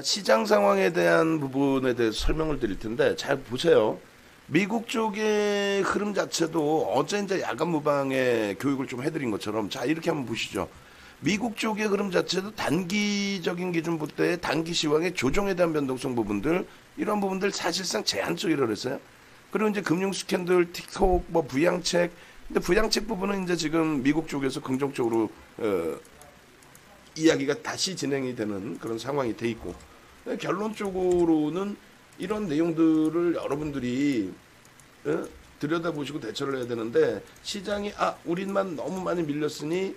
자, 시장 상황에 대한 부분에 대해서 설명을 드릴 텐데 잘 보세요. 미국 쪽의 흐름 자체도 어제 이제 야간 무방의 교육을 좀 해드린 것처럼 자 이렇게 한번 보시죠. 미국 쪽의 흐름 자체도 단기적인 기준부터의 단기 시황의 조정에 대한 변동성 부분들 이런 부분들 사실상 제한적이라고 그랬어요. 그리고 이제 금융 스캔들, 틱톡, 뭐 부양책 근데 부양책 부분은 이제 지금 미국 쪽에서 긍정적으로 어, 이야기가 다시 진행이 되는 그런 상황이 돼 있고 결론적으로는 이런 내용들을 여러분들이 어? 들여다보시고 대처를 해야 되는데 시장이 아 우리만 너무 많이 밀렸으니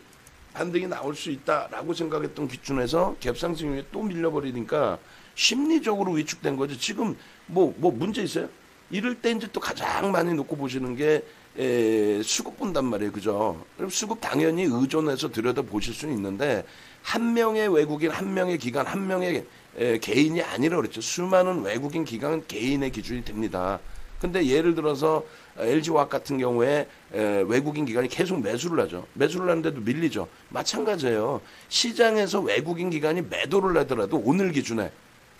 반등이 나올 수 있다라고 생각했던 기준에서 갭상승에 또 밀려버리니까 심리적으로 위축된 거죠. 지금 뭐뭐 뭐 문제 있어요? 이럴 때 이제 또 가장 많이 놓고 보시는 게 에, 수급 본단 말이에요. 그죠? 그럼 수급 당연히 의존해서 들여다 보실 수는 있는데 한 명의 외국인, 한 명의 기관, 한 명의 에, 개인이 아니라 그랬죠. 수많은 외국인 기관은 개인의 기준이 됩니다. 근데 예를 들어서 LG화학 같은 경우에 에, 외국인 기관이 계속 매수를 하죠. 매수를 하는데도 밀리죠. 마찬가지예요. 시장에서 외국인 기관이 매도를 하더라도 오늘 기준에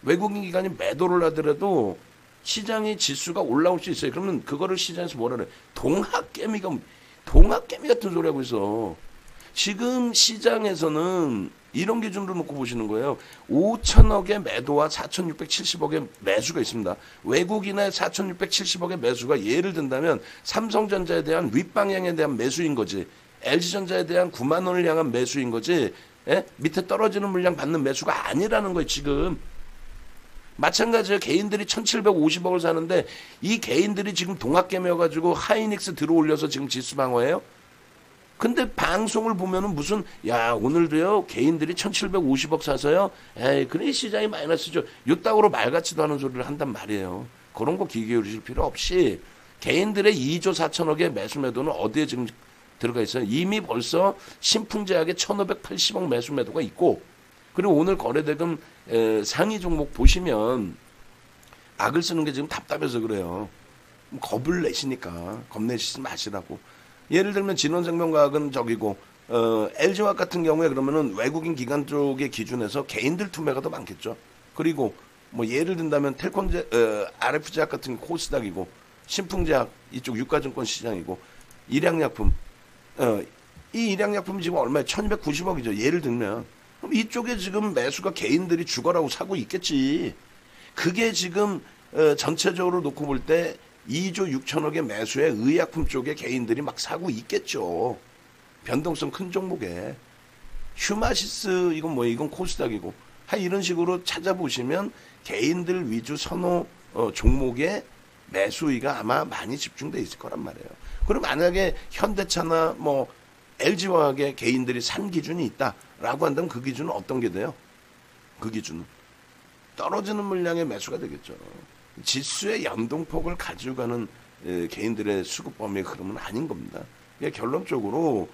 외국인 기관이 매도를 하더라도 시장의 지수가 올라올 수 있어요. 그러면 그거를 시장에서 뭐라 그래? 동학개미가 동학개미 같은 소리 하고 있어. 지금 시장에서는 이런 기준으로 놓고 보시는 거예요. 5천억의 매도와 4,670억의 매수가 있습니다. 외국인의 4,670억의 매수가 예를 든다면 삼성전자에 대한 윗방향에 대한 매수인 거지. LG전자에 대한 9만 원을 향한 매수인 거지. 예? 밑에 떨어지는 물량 받는 매수가 아니라는 거예요, 지금. 마찬가지로 개인들이 1,750억을 사는데 이 개인들이 지금 동학개미여가지고 하이닉스 들어올려서 지금 지수 방어해요? 근데 방송을 보면은 무슨 야 오늘도요 개인들이 1,750억 사서요 에이 그래 시장이 마이너스죠 요따구로 말같지도 않은 소리를 한단 말이에요 그런 거 기계 기울이실 필요 없이 개인들의 2조 4천억의 매수 매도는 어디에 지금 들어가 있어요 이미 벌써 신풍제약의 1,580억 매수 매도가 있고 그리고 오늘 거래대금 상위 종목 보시면 악을 쓰는 게 지금 답답해서 그래요. 겁을 내시니까 겁내시지 마시라고. 예를 들면 진원생명과학은 저기고 어, LG화학 같은 경우에 그러면은 외국인 기관 쪽의 기준에서 개인들 투매가 더 많겠죠. 그리고 뭐 예를 든다면 텔콤제 어, RF제약 같은 코스닥이고 신풍제약 이쪽 유가증권 시장이고 일양약품 어, 이 일양약품이 지금 얼마에 1290억이죠. 예를 들면 그럼 이쪽에 지금 매수가 개인들이 죽어라고 사고 있겠지. 그게 지금 어, 전체적으로 놓고 볼 때 2조 6천억의 매수에 의약품 쪽에 개인들이 막 사고 있겠죠. 변동성 큰 종목에. 휴마시스 이건 뭐 이건 코스닥이고 한 이런 식으로 찾아보시면 개인들 위주 선호 어, 종목에 매수위가 아마 많이 집중돼 있을 거란 말이에요. 그럼 만약에 현대차나 뭐 LG화학의 개인들이 산 기준이 있다라고 한다면 그 기준은 어떤 게 돼요? 그 기준은 떨어지는 물량의 매수가 되겠죠. 지수의 연동폭을 가지고 가는 개인들의 수급 범위의 흐름은 아닌 겁니다. 결론적으로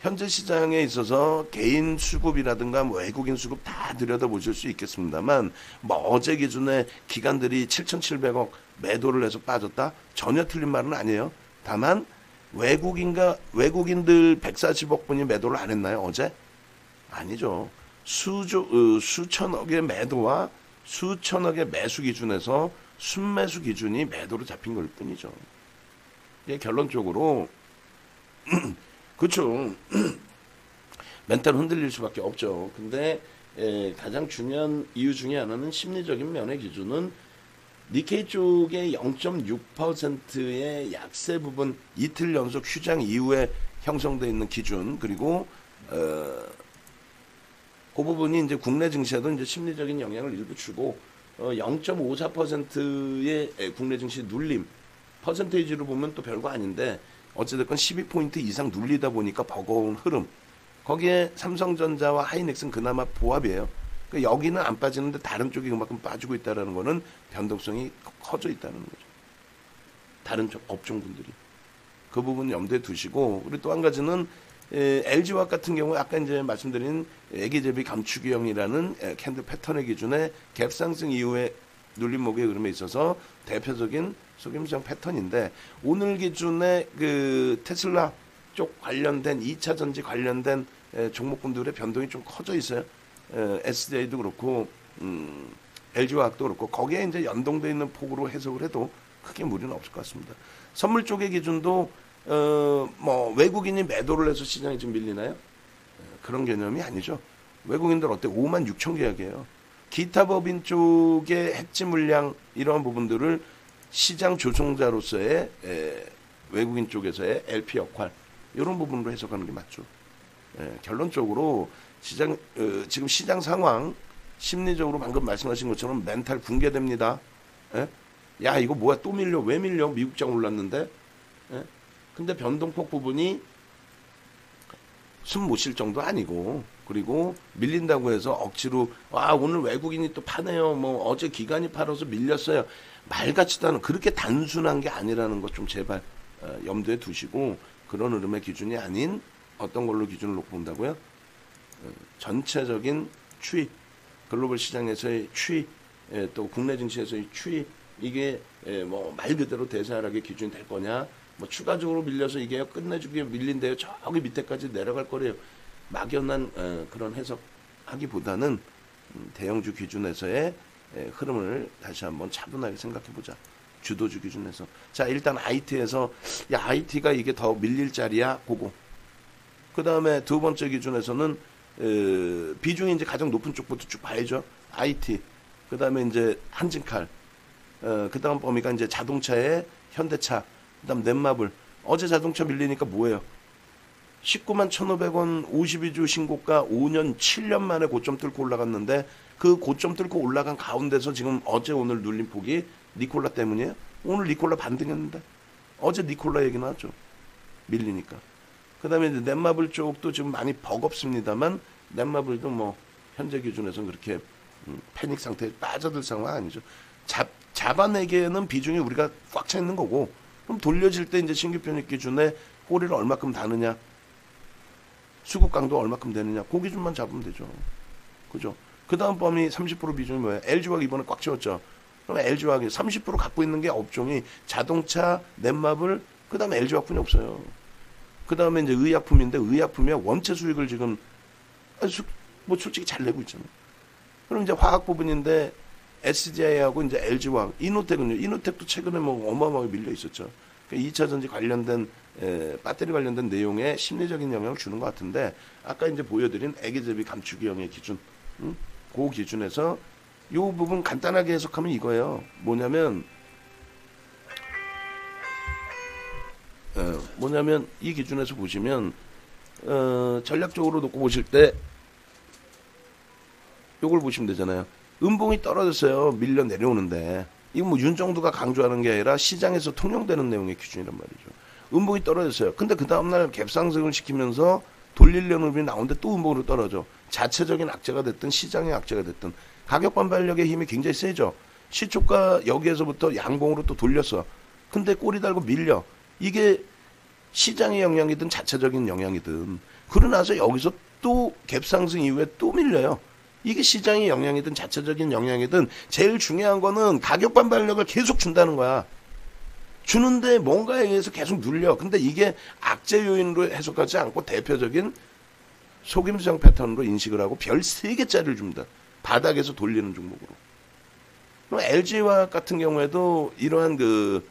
현재 시장에 있어서 개인 수급이라든가 뭐 외국인 수급 다 들여다보실 수 있겠습니다만 뭐 어제 기준에 기관들이 7,700억 매도를 해서 빠졌다 전혀 틀린 말은 아니에요. 다만 외국인과 외국인들 140억 분이 매도를 안 했나요 어제? 아니죠. 수조 어, 수천억의 매도와 수천억의 매수 기준에서 순매수 기준이 매도로 잡힌 걸 뿐이죠. 예, 결론적으로 그렇죠. 멘탈 흔들릴 수밖에 없죠. 근데 에, 가장 중요한 이유 중에 하나는 심리적인 면의 기준은 니케이 쪽의 0.6%의 약세 부분 이틀 연속 휴장 이후에 형성돼 있는 기준 그리고 어, 그 부분이 이제 국내 증시에도 이제 심리적인 영향을 일부 주고 어, 0.54%의 국내 증시 눌림 퍼센테이지로 보면 또 별거 아닌데 어찌됐건 12포인트 이상 눌리다 보니까 버거운 흐름 거기에 삼성전자와 하이닉스는 그나마 보합이에요. 그러니까 여기는 안 빠지는데 다른 쪽이 그만큼 빠지고 있다는 거는 변동성이 커져 있다는 거죠. 다른 쪽 업종분들이. 그 부분 염두에 두시고 그리고 또한 가지는 에, LG화학 같은 경우 아까 이제 말씀드린 애기 제비 감축유형이라는 에, 캔들 패턴의 기준에 갭 상승 이후에 눌림목의 흐름에 있어서 대표적인 속임수형 패턴인데 오늘 기준에 그 테슬라 쪽 관련된 2차 전지 관련된 에, 종목군들의 변동이 좀 커져 있어요. SDI도 그렇고 음, LG화학도 그렇고 거기에 이제 연동돼 있는 폭으로 해석을 해도 크게 무리는 없을 것 같습니다. 선물 쪽의 기준도 어 뭐 외국인이 매도를 해서 시장이 좀 밀리나요? 어, 그런 개념이 아니죠. 외국인들 어때? 5만 6천 계약이에요. 기타 법인 쪽의 핵심 물량 이러한 부분들을 시장 조종자로서의 에, 외국인 쪽에서의 LP 역할 이런 부분으로 해석하는 게 맞죠. 예, 결론적으로 시장 어, 지금 시장 상황 심리적으로 방금 말씀하신 것처럼 멘탈 붕괴됩니다. 예? 야 이거 뭐야 또 밀려 왜 밀려 미국장 올랐는데 예? 근데 변동폭 부분이 숨 못 쉴 정도 아니고 그리고 밀린다고 해서 억지로 와 오늘 외국인이 또 파네요. 뭐 어제 기관이 팔아서 밀렸어요. 말 같지도 않은 그렇게 단순한 게 아니라는 것 좀 제발 어, 염두에 두시고 그런 흐름의 기준이 아닌 어떤 걸로 기준을 놓고 본다고요? 어, 전체적인 추이 글로벌 시장에서의 추이 예, 또 국내 증시에서의 추이 이게 예, 뭐말 그대로 대세 하락의 기준이 될 거냐 뭐 추가적으로 밀려서 이게 끝내주기에 밀린대요 저기 밑에까지 내려갈 거래요 막연한 어, 그런 해석하기보다는 음, 대형주 기준에서의 예, 흐름을 다시 한번 차분하게 생각해 보자. 주도주 기준에서. 자, 일단 IT에서, 야, IT가 이게 더 밀릴 자리야, 고고. 그 다음에 두 번째 기준에서는, 어, 비중이 이제 가장 높은 쪽부터 쭉 봐야죠. IT. 그 다음에 이제 한진칼. 어, 그 다음 범위가 이제 자동차에 현대차. 그 다음 넷마블. 어제 자동차 밀리니까 뭐예요? 19만 1,500원 52주 신고가 5년 7년 만에 고점 뚫고 올라갔는데 그 고점 뚫고 올라간 가운데서 지금 어제 오늘 눌린 폭이 니콜라 때문이에요. 오늘 니콜라 반등했는데 어제 니콜라 얘기 나왔죠. 밀리니까. 그다음에 이제 넷마블 쪽도 지금 많이 버겁습니다만 넷마블도 뭐 현재 기준에서는 그렇게 음, 패닉 상태에 빠져들 상황 아니죠. 잡 잡아내기에는 비중이 우리가 꽉 차 있는 거고 그럼 돌려질 때 이제 신규 편입 기준에 꼬리를 얼마큼 다느냐 수급 강도 얼마큼 되느냐 그 기준만 잡으면 되죠. 그죠? 그 다음 범위 30% 비중이 뭐예요? LG화학 이번에 꽉 채웠죠. 그럼 LG화학이 30% 갖고 있는 게 업종이 자동차, 넷마블, 그 다음에 LG화학뿐이 없어요. 그 다음에 이제 의약품인데 의약품이 원체 수익을 지금 뭐 솔직히 잘 내고 있잖아요. 그럼 이제 화학 부분인데 SDI하고 이제 LG화학, 이노텍은요. 이노텍도 최근에 뭐 어마어마하게 밀려 있었죠. 2차 그러니까 전지 관련된 에, 배터리 관련된 내용에 심리적인 영향을 주는 것 같은데 아까 이제 보여드린 애기제비 감축기형의 기준 음? 그 기준에서 이 부분 간단하게 해석하면 이거예요. 뭐냐면 어, 뭐냐면 이 기준에서 보시면 어, 전략적으로 놓고 보실 때 요걸 보시면 되잖아요. 음봉이 떨어졌어요. 밀려 내려오는데 이거 뭐 윤정두가 강조하는 게 아니라 시장에서 통용되는 내용의 기준이란 말이죠. 음봉이 떨어졌어요. 근데 그 다음날 갭상승을 시키면서 돌리려는 음이 나오는데 또 음봉으로 떨어져. 자체적인 악재가 됐든 시장의 악재가 됐든 가격 반발력의 힘이 굉장히 세죠. 시초가 여기에서부터 양봉으로 또 돌렸어. 근데 꼬리 달고 밀려. 이게 시장의 영향이든 자체적인 영향이든 그러나서 여기서 또 갭상승 이후에 또 밀려요. 이게 시장의 영향이든 자체적인 영향이든 제일 중요한 거는 가격 반발력을 계속 준다는 거야. 주는데 뭔가에 의해서 계속 눌려. 근데 이게 악재 요인으로 해석하지 않고 대표적인 속임수장 패턴으로 인식을 하고 별 3개짜리를 줍니다. 바닥에서 돌리는 종목으로. 그럼 LG와 같은 경우에도 이러한 그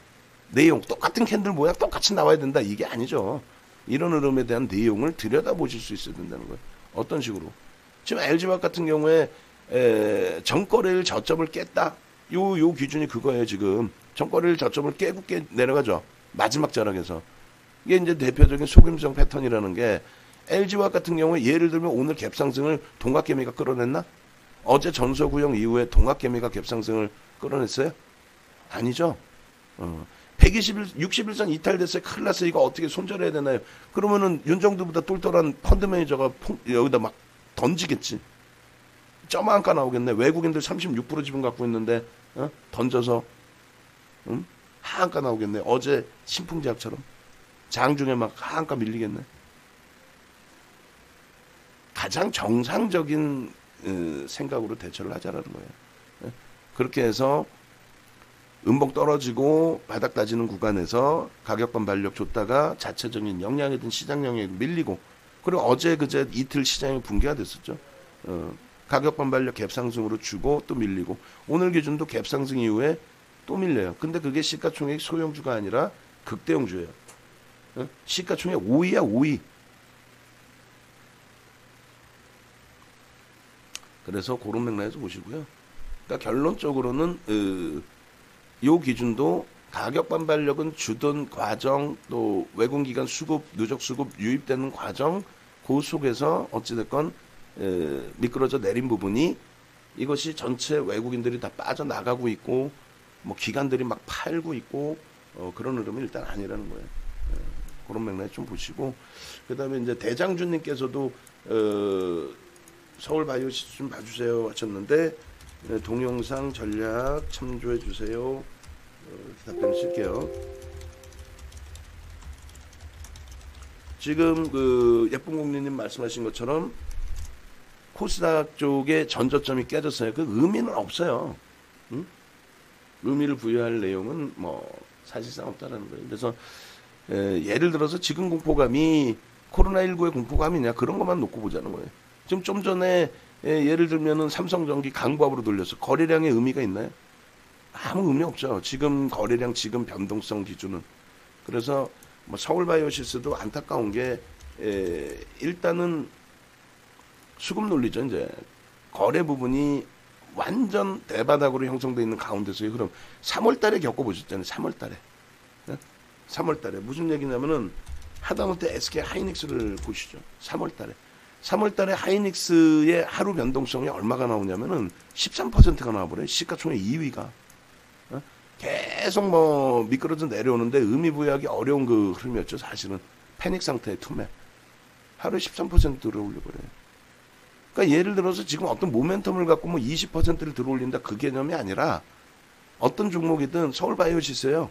내용, 똑같은 캔들 모양 똑같이 나와야 된다. 이게 아니죠. 이런 흐름에 대한 내용을 들여다보실 수 있어야 된다는 거예요. 어떤 식으로. 지금 LG화학 같은 경우에 에, 정거래일 저점을 깼다. 요, 요 기준이 그거예요, 지금. 정거래일 저점을 깨고 깨 내려가죠. 마지막 자락에서. 이게 이제 대표적인 속임성 패턴이라는 게 LG화학 같은 경우에 예를 들면 오늘 갭상승을 동학개미가 끌어냈나? 어제 전소구형 이후에 동학개미가 갭상승을 끌어냈어요? 아니죠. 어. 120일, 60일선 이탈됐어요. 큰일 났어요. 이거 어떻게 손절해야 되나요? 그러면은 윤정두보다 똘똘한 펀드 매니저가 여기다 막 던지겠지. 점 하한가 나오겠네. 외국인들 36% 지분 갖고 있는데 어? 던져서 응? 하한가 나오겠네. 어제 신풍제약처럼 장중에 막 하한가 밀리겠네. 가장 정상적인 어, 생각으로 대처를 하자라는 거예요. 예? 그렇게 해서 음봉 떨어지고 바닥 따지는 구간에서 가격 반발력 줬다가 자체적인 영향이든 시장 영향이 밀리고 그리고 어제 그제 이틀 시장이 붕괴가 됐었죠. 어, 가격 반발력 갭 상승으로 주고 또 밀리고 오늘 기준도 갭 상승 이후에 또 밀려요. 근데 그게 시가총액 소형주가 아니라 극대형주예요. 어? 시가총액 5위야 5위. 그래서 그런 맥락에서 보시고요. 그러니까 결론적으로 는 어, 요 기준도 가격 반발력은 주던 과정 또 외국기관 수급 누적 수급 유입되는 과정 그 속에서 어찌됐건 에, 미끄러져 내린 부분이 이것이 전체 외국인들이 다 빠져나가고 있고 뭐 기관들이 막 팔고 있고 어, 그런 흐름이 일단 아니라는 거예요. 에, 그런 맥락에 좀 보시고 그다음에 이제 대장주님께서도 어, 서울 바이오시스 좀 봐주세요 하셨는데 에, 동영상 전략 참조해 주세요. 답변을 쓸게요. 지금 그 예쁜 공리님 말씀하신 것처럼 코스닥 쪽에 전저점이 깨졌어요. 그 의미는 없어요. 응? 의미를 부여할 내용은 뭐 사실상 없다라는 거예요. 그래서 에, 예를 들어서 지금 공포감이 코로나19의 공포감이냐 그런 것만 놓고 보자는 거예요. 지금 좀 전에 에, 예를 들면은 삼성전기 강보합으로 돌렸어. 거래량의 의미가 있나요? 아무 의미 없죠. 지금 거래량, 지금 변동성 기준은. 그래서 뭐 서울 바이오시스도 안타까운 게 에, 일단은 수급 논리죠. 이제 거래 부분이 완전 대바닥으로 형성되어 있는 가운데서의 흐름. 3월달에 겪어보셨잖아요. 3월달에. 3월달에 무슨 얘기냐면은 하다못해 SK 하이닉스를 보시죠. 3월달에. 3월달에 하이닉스의 하루 변동성이 얼마가 나오냐면은 13%가 나와버려요. 시가총액 2위가. 계속 뭐 미끄러져 내려오는데 의미 부여하기 어려운 그 흐름이었죠. 사실은 패닉 상태의 투매. 하루에 13% 들어올려버려요. 그러니까 예를 들어서 지금 어떤 모멘텀을 갖고 뭐 20%를 들어올린다 그 개념이 아니라 어떤 종목이든 서울 바이오시스예요.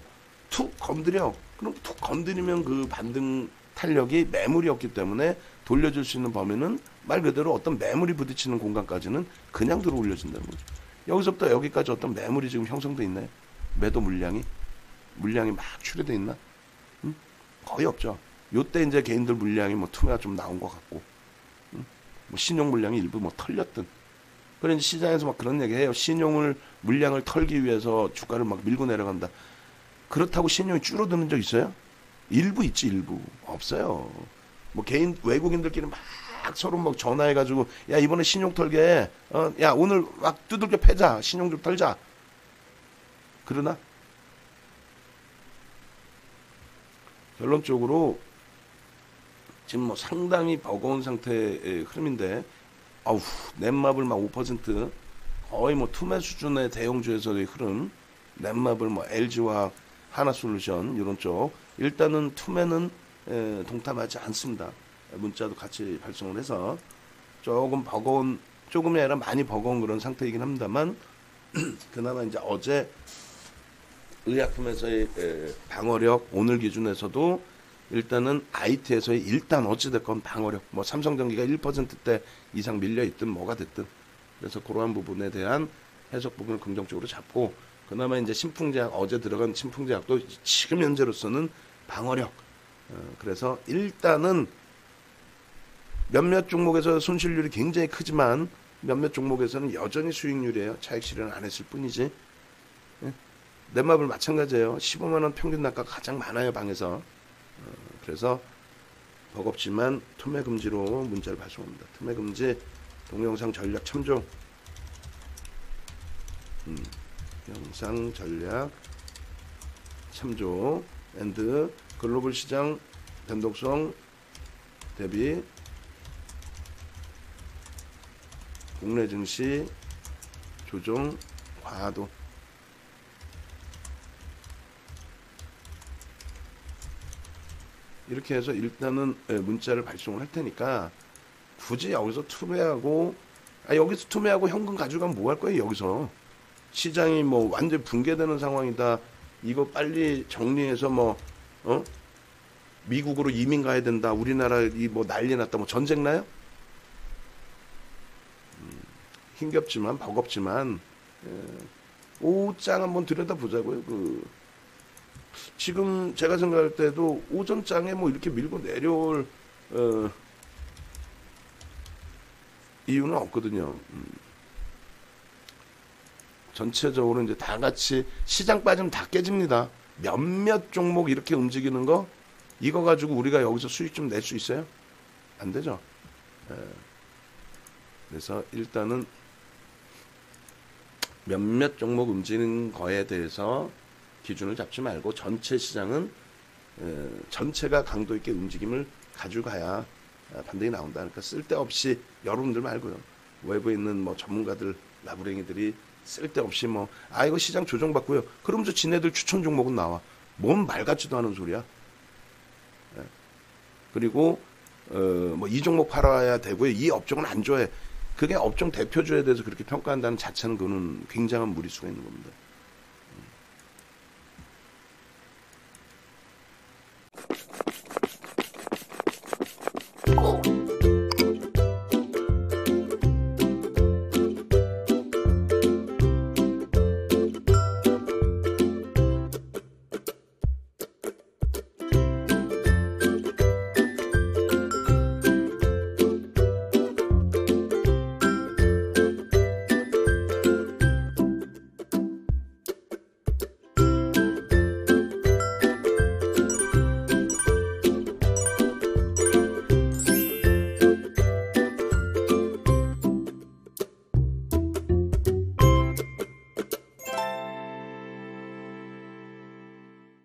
툭 건드려. 그럼 툭 건드리면 그 반등 탄력이 매물이었기 때문에 돌려줄 수 있는 범위는 말 그대로 어떤 매물이 부딪히는 공간까지는 그냥 들어 올려진다는 거죠. 여기서부터 여기까지 어떤 매물이 지금 형성돼 있나요? 매도 물량이 물량이 막 출해돼 있나? 응? 거의 없죠. 요때 이제 개인들 물량이 뭐 투매가 좀 나온 것 같고, 응? 뭐 신용 물량이 일부 뭐 털렸든. 그래 시장에서 막 그런 얘기 해요. 신용을 물량을 털기 위해서 주가를 막 밀고 내려간다. 그렇다고 신용이 줄어드는 적 있어요? 일부 있지 일부 없어요. 뭐 개인 외국인들끼리 막 서로 막 전화해가지고 야 이번에 신용 털게 어, 야 오늘 막 두들겨 패자 신용 좀 털자 그러나 결론적으로 지금 뭐 상당히 버거운 상태의 흐름인데 아우 넷마블 막5% 거의 뭐 투매 수준의 대형주에서의 흐름 넷마블 뭐 LG와 하나솔루션 이런 쪽 일단은 투매는 에, 동탐하지 않습니다. 문자도 같이 발송을 해서 조금 버거운 조금이 아니라 많이 버거운 그런 상태이긴 합니다만 그나마 이제 어제 의약품에서의 방어력 오늘 기준에서도 일단은 IT에서의 일단 어찌됐건 방어력 뭐 삼성전기가 1%대 이상 밀려 있든 뭐가 됐든 그래서 그러한 부분에 대한 해석 부분을 긍정적으로 잡고 그나마 이제 신풍제약 어제 들어간 신풍제약도 지금 현재로서는 방어력 어, 그래서 일단은 몇몇 종목에서 손실률이 굉장히 크지만 몇몇 종목에서는 여전히 수익률이에요. 차익 실현 안 했을 뿐이지. 예? 넷마블 마찬가지예요. 15만 원 평균 단가 가장 많아요 방에서. 어, 그래서 버겁지만 투매 금지로 문자를 발송합니다. 투매 금지 동영상 전략 참조. 음, 영상 전략 참조 and 글로벌 시장 변동성 대비 국내 증시 조정 과도 이렇게 해서 일단은 예, 문자를 발송을 할 테니까 굳이 여기서 투매하고 아 여기서 투매하고 현금 가져가면 뭐 할 거예요 여기서? 시장이 뭐 완전 붕괴되는 상황이다. 이거 빨리 정리해서 뭐 어? 미국으로 이민 가야 된다. 우리나라 이 뭐 난리 났다. 뭐 전쟁 나요? 음, 힘겹지만 버겁지만 예, 오장 한번 들여다 보자고요 그 지금 제가 생각할 때도 오전장에 뭐 이렇게 밀고 내려올 어, 이유는 없거든요. 음. 전체적으로 이제 다 같이 시장 빠지면 다 깨집니다. 몇몇 종목 이렇게 움직이는 거 이거 가지고 우리가 여기서 수익 좀 낼 수 있어요? 안 되죠. 예. 그래서 일단은 몇몇 종목 움직이는 거에 대해서 기준을 잡지 말고 전체 시장은 에, 전체가 강도 있게 움직임을 가져가야 아, 반등이 나온다. 그러니까 쓸데없이 여러분들 말고요. 외부에 있는 뭐 전문가들 나부랭이들이 쓸데없이 뭐 아 이거 시장 조정받고요. 그러면서 지네들 추천 종목은 나와. 뭔 말 같지도 않은 소리야. 예. 그리고 어 뭐 이 종목 팔아야 되고요. 이 업종은 안 좋아해. 그게 업종 대표주에 대해서 그렇게 평가한다는 자체는 그거는 굉장한 무리수가 있는 겁니다.